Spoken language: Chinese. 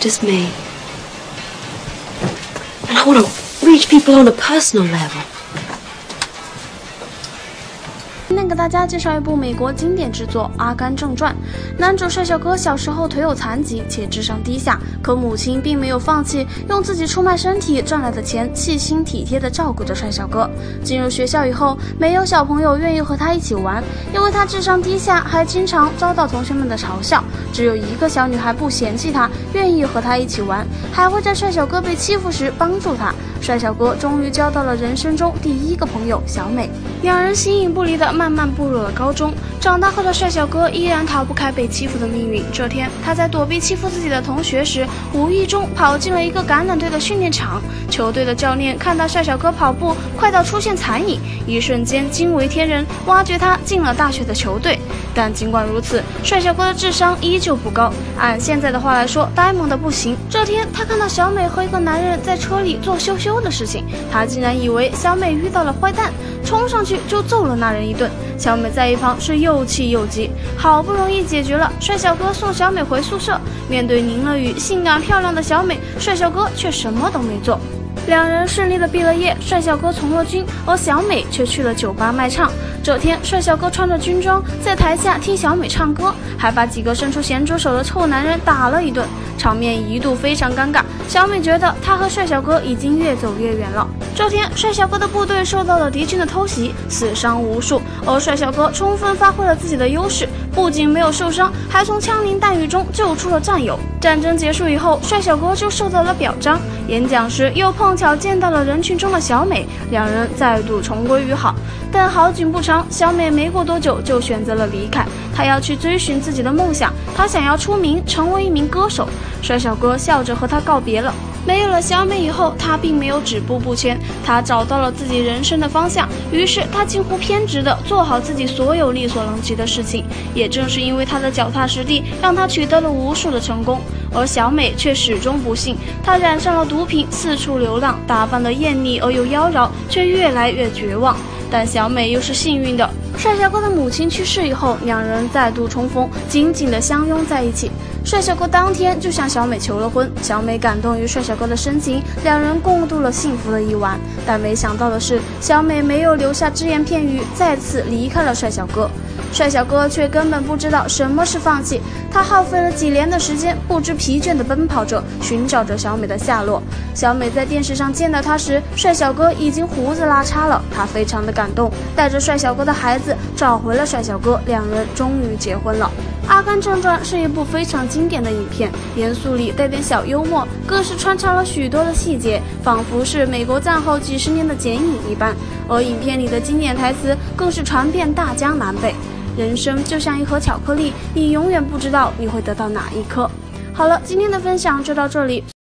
just me. And I want to reach people on a personal level. 天给大家介绍一部美国经典之作《阿甘正传》。男主帅小哥小时候腿有残疾且智商低下，可母亲并没有放弃，用自己出卖身体赚来的钱，细心体贴地照顾着帅小哥。进入学校以后，没有小朋友愿意和他一起玩，因为他智商低下，还经常遭到同学们的嘲笑。只有一个小女孩不嫌弃他，愿意和他一起玩，还会在帅小哥被欺负时帮助他。帅小哥终于交到了人生中第一个朋友小美，两人形影不离的慢慢慢步入了高中。长大后的帅小哥依然逃不开被欺负的命运。这天，他在躲避欺负自己的同学时，无意中跑进了一个橄榄队的训练场。球队的教练看到帅小哥跑步快到出现残影，一瞬间惊为天人，挖掘他进了大学的球队。但尽管如此，帅小哥的智商依旧不高，按现在的话来说，呆萌的不行。这天，他看到小美和一个男人在车里做羞羞的事情，他竟然以为小美遇到了坏蛋，冲上去就揍了那人一顿。小美在一旁是又气又急，好不容易解决了，帅小哥送小美回宿舍，面对淋了雨、性感漂亮的小美，帅小哥却什么都没做。两人顺利的毕了业，帅小哥从了军，而小美却去了酒吧卖唱。这天，帅小哥穿着军装在台下听小美唱歌，还把几个伸出咸猪手的臭男人打了一顿，场面一度非常尴尬。小美觉得她和帅小哥已经越走越远了。这天，帅小哥的部队受到了敌军的偷袭，死伤无数，而帅小哥充分发挥了自己的优势，不仅没有受伤，还从枪林弹雨中救出了战友。战争结束以后，帅小哥就受到了表彰，演讲时又碰巧见到了人群中的小美，两人再度重归于好。但好景不长，小美没过多久就选择了离开，她要去追寻自己的梦想，她想要出名，成为一名歌手。帅小哥笑着和她告别了。没有了小美以后，他并没有止步不前，他找到了自己人生的方向。于是他近乎偏执地做好自己所有力所能及的事情。也正是因为他的脚踏实地，让他取得了无数的成功。而小美却始终不幸，她染上了毒品，四处流浪，打扮得艳丽而又妖娆，却越来越绝望。但小美又是幸运的，帅小哥的母亲去世以后，两人再度重逢，紧紧地相拥在一起。帅小哥当天就向小美求了婚，小美感动于帅小哥的深情，两人共度了幸福的一晚。但没想到的是，小美没有留下只言片语，再次离开了帅小哥。帅小哥却根本不知道什么是放弃，他耗费了几年的时间，不知疲倦地奔跑着，寻找着小美的下落。小美在电视上见到他时，帅小哥已经胡子拉碴了，他非常的感动，带着帅小哥的孩子找回了帅小哥，两人终于结婚了。《阿甘正传》是一部非常经典的影片，严肃里带点小幽默，更是穿插了许多的细节，仿佛是美国战后几十年的剪影一般。而影片里的经典台词更是传遍大江南北。人生就像一盒巧克力，你永远不知道你会得到哪一颗。好了，今天的分享就到这里。